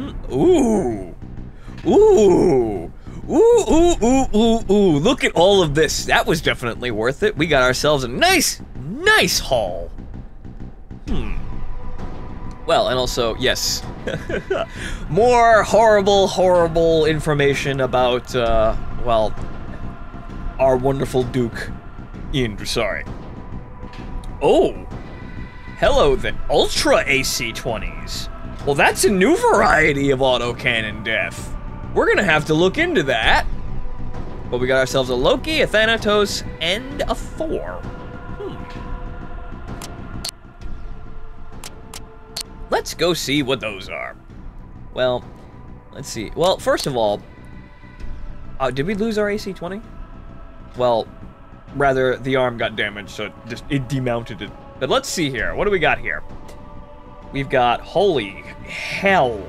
Ooh. Ooh. Ooh, ooh, ooh, ooh, ooh. Look at all of this. That was definitely worth it. We got ourselves a nice, nice haul. Hmm. Well, and also, yes. More horrible, horrible information about, uh, well, our wonderful Duke, Ian Dresari. Oh! Hello, the Ultra AC-20s. Well, that's a new variety of autocannon death. We're gonna have to look into that. But we got ourselves a Loki, a Thanatos, and a Thor. Hmm. Let's go see what those are. Well, let's see. Well, first of all, uh, did we lose our AC-20? Well, rather, the arm got damaged, so it just it demounted it. But let's see here. What do we got here? We've got, holy hell.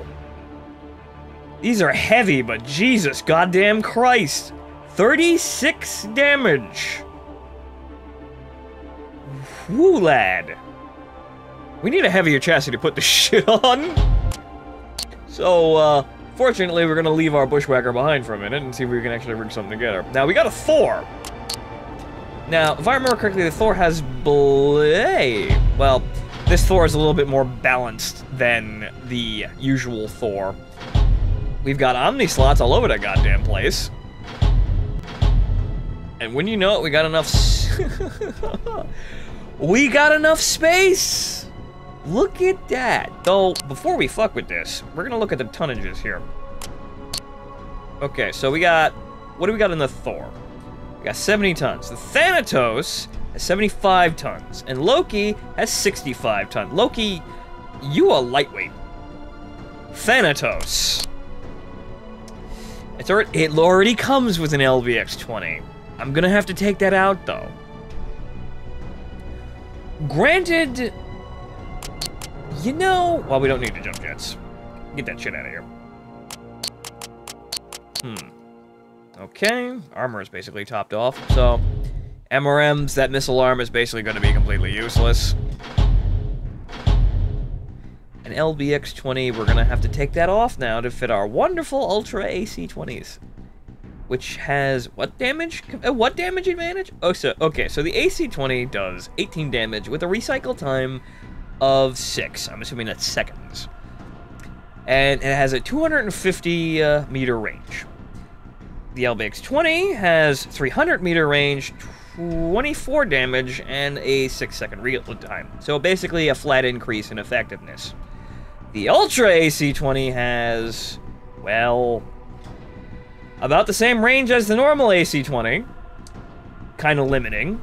These are heavy, but Jesus goddamn Christ. 36 damage. Woo, lad. We need a heavier chassis to put this shit on. So, uh, fortunately, we're gonna leave our bushwhacker behind for a minute and see if we can actually rig something together. Now, we got a Thor. Now, if I remember correctly, the Thor has blade. Well, this Thor is a little bit more balanced than the usual Thor. We've got Omni slots all over that goddamn place. And when you know it, we got enough... we got enough space! Look at that. Though, before we fuck with this, we're gonna look at the tonnages here. Okay, so we got... What do we got in the Thor? We got 70 tons. The Thanatos has 75 tons. And Loki has 65 tons. Loki, you are lightweight. Thanatos. It's already, it already comes with an LBX-20. I'm gonna have to take that out, though. Granted, you know... Well, we don't need to jump jets. Get that shit out of here. Hmm. Okay, armor is basically topped off, so... MRMs, that missile arm is basically going to be completely useless. An LBX-20, we're going to have to take that off now to fit our wonderful Ultra AC-20s. Which has what damage? Uh, what damage advantage? Oh, so, okay, so the AC-20 does 18 damage with a recycle time of 6. I'm assuming that's seconds. And it has a 250 uh, meter range. The LBX-20 has 300 meter range, 24 damage, and a 6 second reload time. So basically a flat increase in effectiveness. The Ultra AC-20 has, well, about the same range as the normal AC-20. Kind of limiting.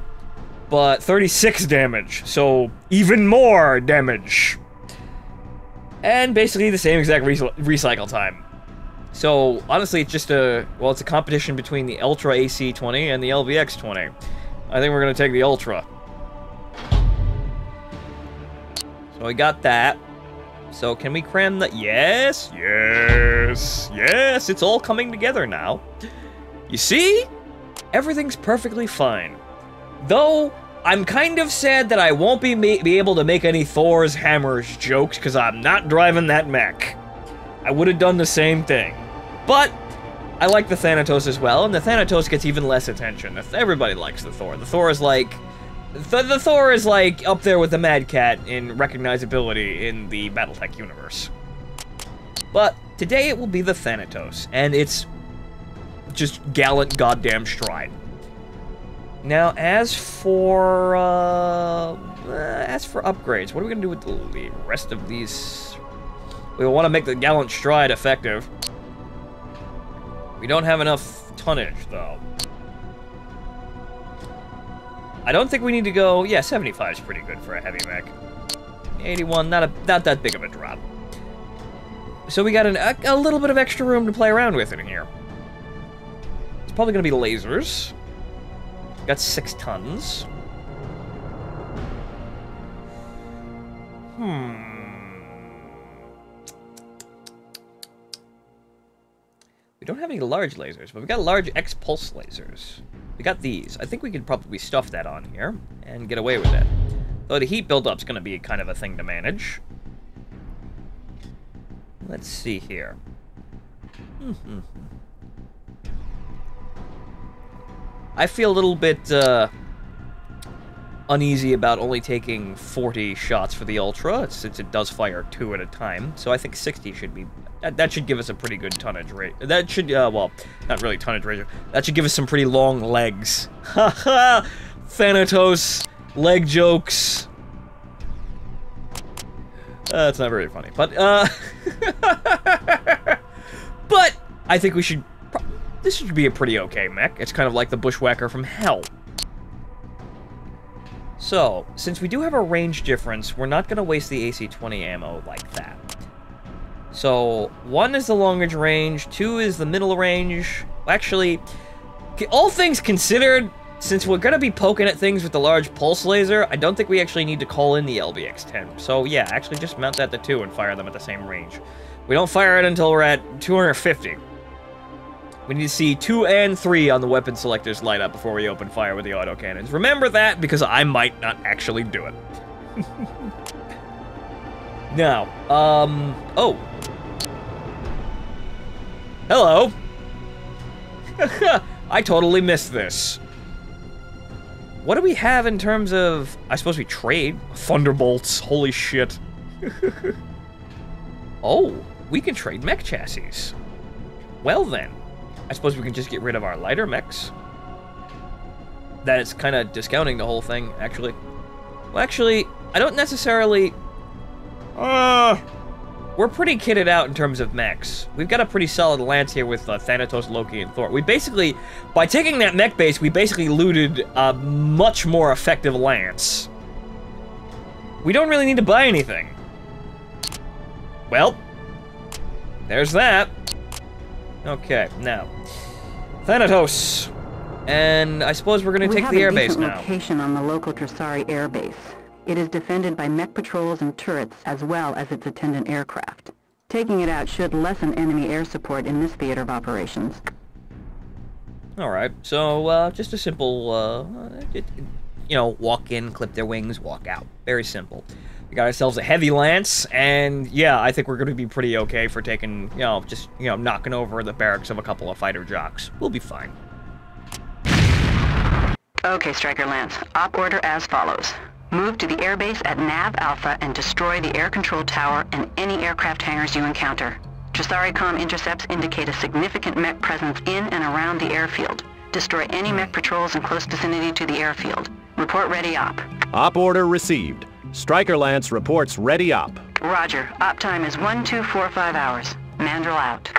But 36 damage, so even more damage. And basically the same exact re recycle time. So, honestly, it's just a, well, it's a competition between the Ultra AC-20 and the LBX-20. I think we're to take the Ultra. So we got that. So can we cram the- Yes, yes, yes, it's all coming together now. You see? Everything's perfectly fine. Though, I'm kind of sad that I won't be, be able to make any Thor's Hammers jokes because I'm not driving that mech. I would have done the same thing. But, I like the Thanatos as well, and the Thanatos gets even less attention. Everybody likes the Thor. The Thor is like... The, the Thor is like up there with the Mad Cat in recognizability in the Battletech universe. But today it will be the Thanatos, and it's just gallant goddamn stride. Now, as for, uh, as for upgrades, what are we gonna do with the rest of these? We want to make the gallant stride effective. We don't have enough tonnage, though. I don't think we need to go... Yeah, 75 is pretty good for a heavy mech. 81, not a not that big of a drop. So we got an, a, a little bit of extra room to play around with in here. It's probably going to be lasers. Got six tons. Hmm. Don't have any large lasers, but we've got large X-pulse lasers. We got these. I think we could probably stuff that on here and get away with it. Though the heat buildup's going to be kind of a thing to manage. let's see here. Hmm, hmm, hmm. I feel a little bit uh, uneasy about only taking 40 shots for the Ultra, since it does fire two at a time. So I think 60 should be... That, that should give us a pretty good tonnage rate. That should, uh, well, not really tonnage rate. That should give us some pretty long legs. Haha! Thanatos, leg jokes. Uh, that's not very funny, but, uh... but, I think we should... This should be a pretty okay mech. It's kind of like the Bushwhacker from Hell. So, since we do have a range difference, we're not going to waste the AC-20 ammo like that. So, one is the long range, two is the middle range. Actually, all things considered, since we're going to be poking at things with the large pulse laser, I don't think we actually need to call in the LBX-10. So yeah, actually just mount that to 2 and fire them at the same range. We don't fire it until we're at 250. We need to see 2 and 3 on the weapon selectors light up before we open fire with the autocannons. Remember that, because I might not actually do it. now, um... Oh. Hello. I totally missed this. What do we have in terms of... I suppose we trade. Thunderbolts. Holy shit. oh, we can trade mech chassis. Well then. I suppose we can just get rid of our lighter mechs. That is kind of discounting the whole thing, actually. Well, actually, I don't necessarily... Uh, we're pretty kitted out in terms of mechs. We've got a pretty solid lance here with uh, Thanatos, Loki, and Thor. We basically, by taking that mech base, we basically looted a much more effective lance. We don't really need to buy anything. Well, there's that. Okay, now, Thanatos. And I suppose we're going to take the airbase now. We have a location on the local Dresari airbase. It is defended by mech patrols and turrets as well as its attendant aircraft. Taking it out should lessen enemy air support in this theater of operations. Alright, so uh, just a simple, uh, it, you know, walk in, clip their wings, walk out. Very simple. We got ourselves a heavy lance, and yeah, I think we're going to be pretty okay for taking, you know, just, you know, knocking over the barracks of a couple of fighter jocks. We'll be fine. Okay, Striker Lance. Op order as follows. Move to the airbase at Nav Alpha and destroy the air control tower and any aircraft hangars you encounter. Dressaricom intercepts indicate a significant mech presence in and around the airfield. Destroy any mech patrols in close vicinity to the airfield. Report ready op. Op order received. Striker Lance reports ready op. Roger. Op time is 1245 hours. Mandrill out.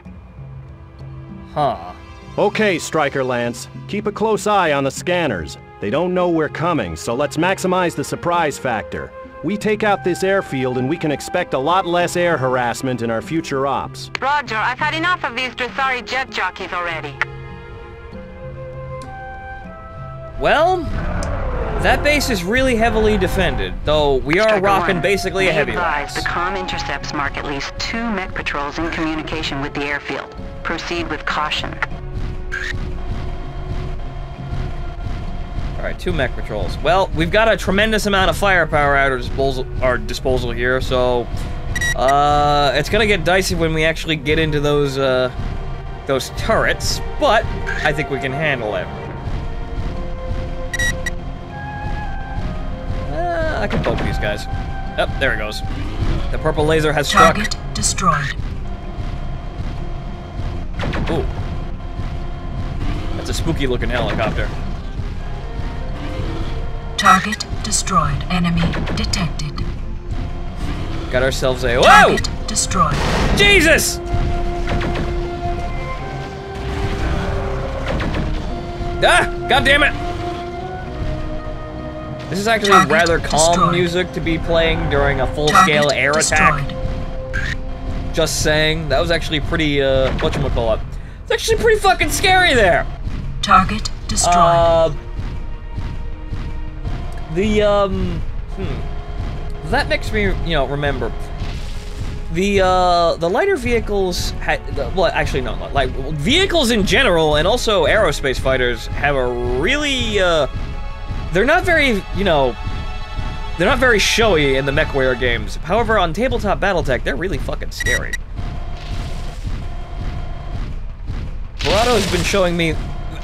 Huh. Okay, Striker Lance. Keep a close eye on the scanners. They don't know we're coming, so let's maximize the surprise factor. We take out this airfield and we can expect a lot less air harassment in our future ops. Roger, I've had enough of these Dresari jet jockeys already. Well, that base is really heavily defended, though we are rocking basically a heavy advise. The comm intercepts mark at least two mech patrols in communication with the airfield. Proceed with caution. Alright, two mech patrols. Well, we've got a tremendous amount of firepower at our disposal, our disposal here, so... Uh, it's gonna get dicey when we actually get into those, uh, those turrets, but I think we can handle it. I can poke these guys. Up, oh, there it goes. The purple laser has struck. Target destroyed. Ooh. That's a spooky looking helicopter. Target destroyed. Enemy detected. Got ourselves a- Whoa! Target destroyed. Jesus! Ah! God damn it! This is actually Target rather calm destroyed. music to be playing during a full-scale air attack. Just saying. That was actually pretty, uh, whatchamacallit. It's actually pretty fucking scary there! Target destroyed. Uh, the um, hmm, that makes me, you know, remember the uh, the lighter vehicles had well, actually no, like vehicles in general, and also aerospace fighters have a really uh, they're not very, you know, they're not very showy in the MechWarrior games. However, on tabletop BattleTech, they're really fucking scary. Barato's been showing me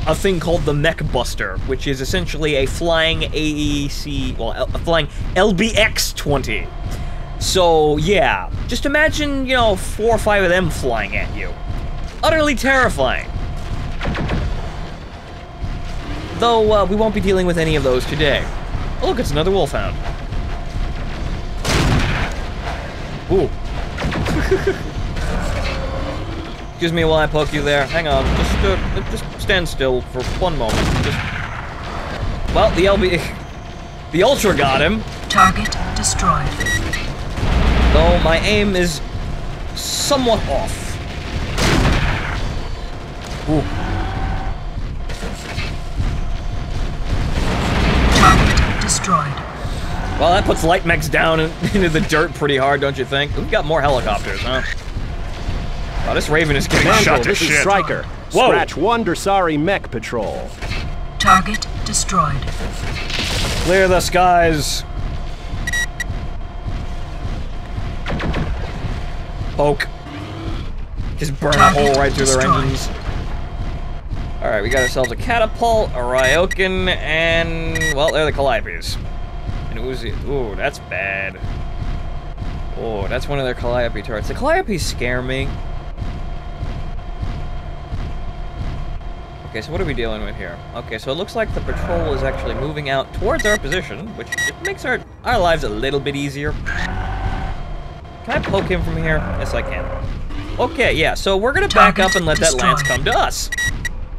a thing called the Mech Buster, which is essentially a flying AEC, well, a flying LBX-20. So, yeah, just imagine, you know, four or five of them flying at you. Utterly terrifying. Though, uh, we won't be dealing with any of those today. Oh, look, it's another wolfhound. Ooh. Excuse me while I poke you there. Hang on. Just, uh, just stand still for one moment. Just... Well, the LB... The Ultra got him. Target destroyed. Though my aim is somewhat off. Well, that puts light mechs down into the dirt pretty hard, don't you think? We've got more helicopters, huh? Wow, this Raven is getting Mantle, shot to this is shit. Stryker. Whoa. Scratch one Dursari mech patrol. Target destroyed. Clear the skies. Poke. Just burn a hole right through their engines. Alright, we got ourselves a catapult, a Ryoken, and, well, they're the Calliopes. And Uzi. Ooh, that's bad. Oh, that's one of their Calliope turrets. The Calliopes scare me. Okay, so what are we dealing with here? Okay, so it looks like the patrol is actually moving out towards our position, which makes our, our lives a little bit easier. Can I poke him from here? Yes, I can. Okay, yeah, so we're gonna back up and let that lance come to us.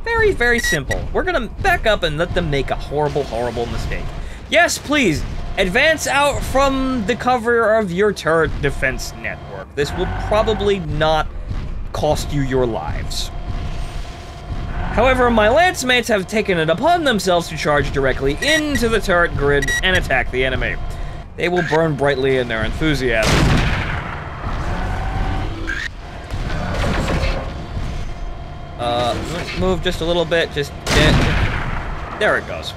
Very, very simple. We're gonna back up and let them make a horrible, horrible mistake. Yes, please, advance out from the cover of your turret defense network. This will probably not cost you your lives. However, my lance mates have taken it upon themselves to charge directly into the turret grid and attack the enemy. They will burn brightly in their enthusiasm. Uh, move just a little bit, just, there it goes.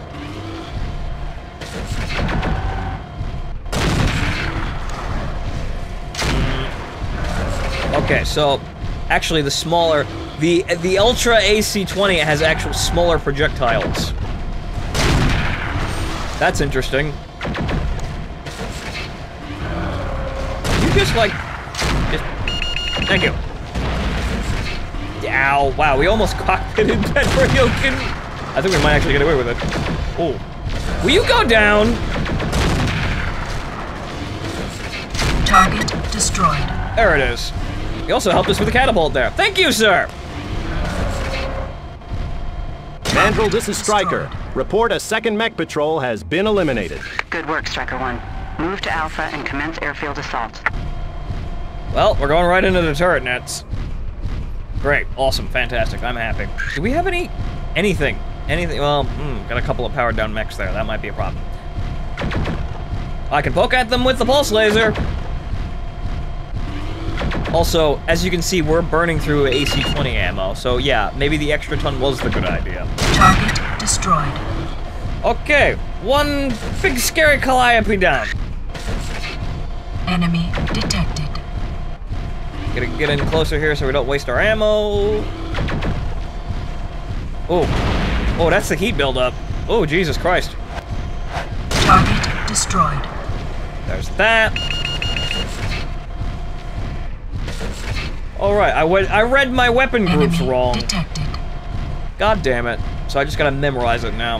Okay, so actually the smaller, the the Ultra AC-20 has actual smaller projectiles. That's interesting. You just like, just, thank you. Ow, wow, we almost cockpitted that Ryoken. I think we might actually get away with it. Oh. Will you go down? Target destroyed. There it is. You also helped us with the catapult there. Thank you, sir. Mandrill, this is Stryker. Report a second mech patrol has been eliminated. Good work, Striker 1. Move to Alpha and commence airfield assault. Well, we're going right into the turret nets. Great, awesome, fantastic. I'm happy. Do we have any, anything, anything? Well, hmm, got a couple of powered down mechs there. That might be a problem. I can poke at them with the pulse laser. Also, as you can see, we're burning through AC-20 ammo, so yeah, maybe the extra ton was the good idea. Target destroyed. Okay, one big scary Calliope down. Enemy detected. Gotta get in closer here so we don't waste our ammo. Oh, oh, that's the heat buildup. Oh, Jesus Christ. Target destroyed. There's that. All right, I went. I read my weapon groups Enemy wrong. detected. God damn it! So I just gotta memorize it now.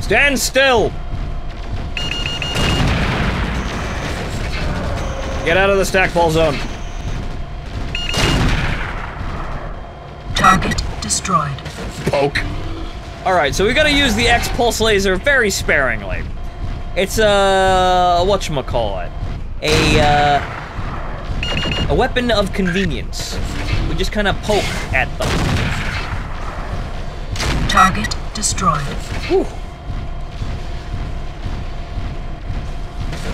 Stand still. Get out of the stackpole zone. Target destroyed. poke. Alright, so we gotta use the X pulse laser very sparingly. It's a whatchamacallit. A uh a weapon of convenience. We just kinda poke at them. Target destroyed. Whew.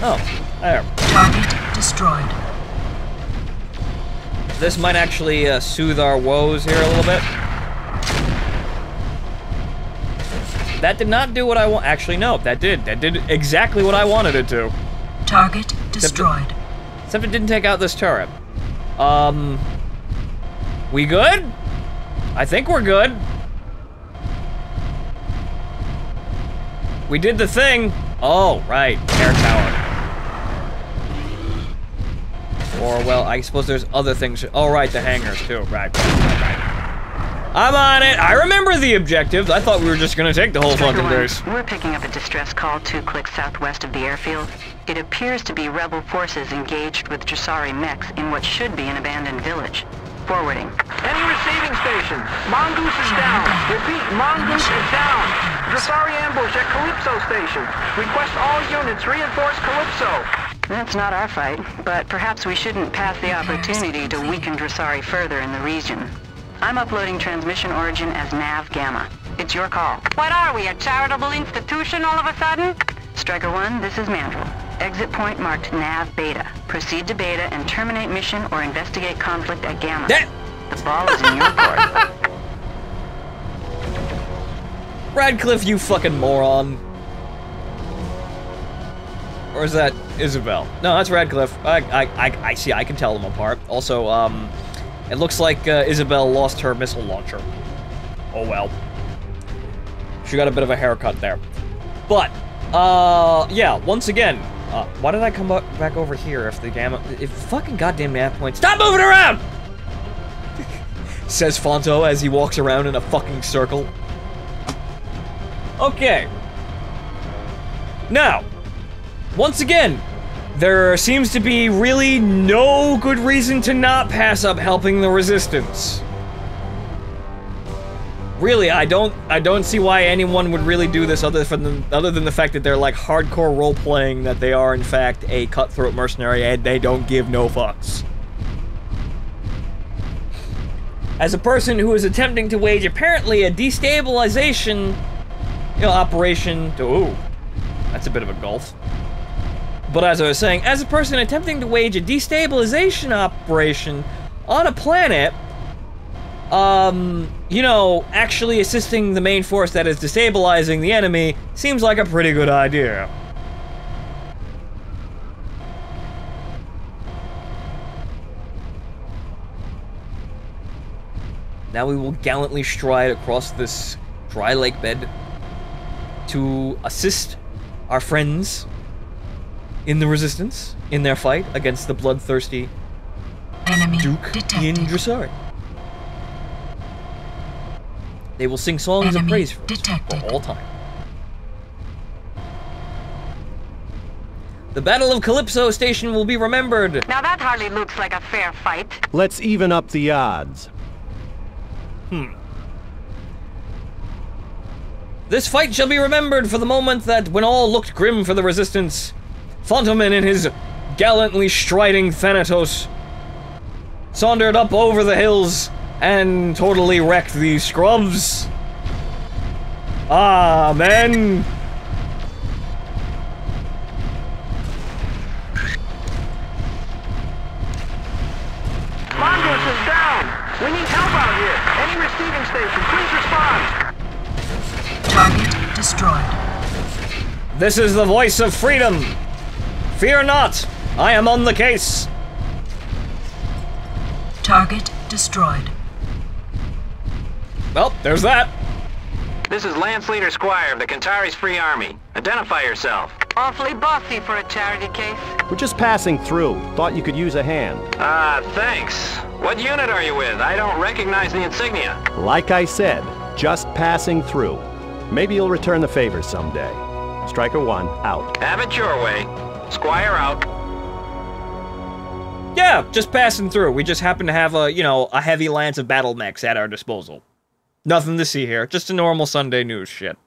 Oh, there. Target destroyed. This might actually uh, soothe our woes here a little bit. That did not do what I want. Actually, no, that did. That did exactly what I wanted it to. Target destroyed. Except it didn't take out this turret. Um, we good? I think we're good. We did the thing. Oh, right, air tower. Or, well, I suppose there's other things. Oh, right, the hangars, too. Right. I'm on it. I remember the objectives. I thought we were just gonna take the whole Striker fucking base. We're picking up a distress call two clicks southwest of the airfield. It appears to be rebel forces engaged with Drasari mechs in what should be an abandoned village. Forwarding. Any receiving station. Mongoose is down. Repeat, Mongoose is down. Drasari ambush at Calypso station. Request all units reinforce Calypso. That's not our fight, but perhaps we shouldn't pass the opportunity to weaken Drasari further in the region. I'm uploading transmission origin as Nav Gamma. It's your call. What are we, a charitable institution all of a sudden? Striker 1, this is Mandrill. Exit point marked Nav Beta. Proceed to Beta and terminate mission or investigate conflict at Gamma. That The ball is in your court. Radcliffe, you fucking moron. Or is that Isabel? No, that's Radcliffe. I, I, I, I see. I can tell them apart. Also, um, it looks like uh, Isabel lost her missile launcher. Oh well. She got a bit of a haircut there. But, uh, yeah. Once again, uh, why did I come back over here if the gamma, if fucking goddamn nav point, stop moving around! Says Fonto as he walks around in a fucking circle. Okay. Now, once again, there seems to be really no good reason to not pass up helping the resistance. Really, I don't I don't see why anyone would really do this other than the, other than the fact that they're like hardcore role playing that they are in fact a cutthroat mercenary and they don't give no fucks. As a person who is attempting to wage apparently a destabilization you know, operation to ooh, that's a bit of a gulf. But as I was saying, as a person attempting to wage a destabilization operation on a planet, um, you know, actually assisting the main force that is destabilizing the enemy seems like a pretty good idea. Now we will gallantly stride across this dry lake bed to assist our friends in the resistance in their fight against the bloodthirsty Enemy Duke in detected. Dresari. They will sing songs of praise for us for all time. The Battle of Calypso Station will be remembered. Now that hardly looks like a fair fight. Let's even up the odds. Hmm. This fight shall be remembered for the moment that, when all looked grim for the resistance, Phontomen in his gallantly striding Thanatos sauntered up over the hills and totally wrecked these scrubs. Ah, Amen. Mongoose is down. We need help out here. Any receiving station, please respond. Target destroyed. This is the voice of freedom. Fear not, I am on the case. Target destroyed. Well, there's that. This is Lance Leader Squire of the Kentares Free Army. Identify yourself. Awfully bossy for a charity case. We're just passing through. Thought you could use a hand. Ah, thanks. What unit are you with? I don't recognize the insignia. Like I said, just passing through. Maybe you'll return the favor someday. Striker 1, out. Have it your way. Squire out. Yeah, just passing through. We just happen to have a, you know, a heavy lance of battle mechs at our disposal. Nothing to see here. Just a normal Sunday news shit.